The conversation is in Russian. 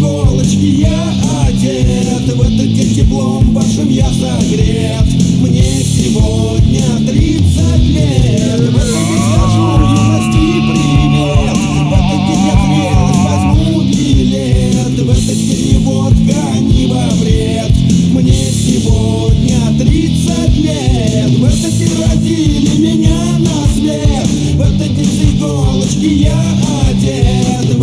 иголочки я одет. В итоге теплом вашим я согрет. Мне сегодня тридцать лет. В итоге скажу юности привет. В итоге я смелость возьму билет. В итоге не водка, не во вред. Мне сегодня тридцать лет. В итоге родили меня на свет. В итоге с иголочки я одет.